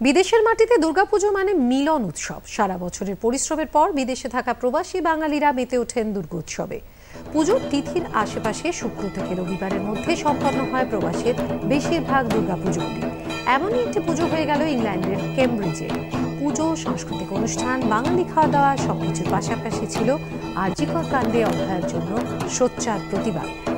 বিদেশের মাটিতে দুর্গাপুজো মানে মিলন উৎসব। সারা বছরের পরিশ্রমের পর বিদেশে থাকা প্রবাসী বাঙালিরা মেতে ওঠেন দুর্গোৎসবে। পুজোর তিথির আশেপাশে শুক্র থেকে রবিবারের মধ্যে সম্পন্ন হয় প্রবাসের বেশিরভাগ দুর্গাপুজোটি এমনই একটি পুজো হয়ে গেল ইংল্যান্ডের কেমব্রিজে। পুজো, সাংস্কৃতিক অনুষ্ঠান, বাঙালি খাওয়া দাওয়া সবকিছুর পাশাপাশি ছিল আর্যিকর কাণ্ডে অধ্যায়ের জন্য সোচ্চার প্রতিবাদ।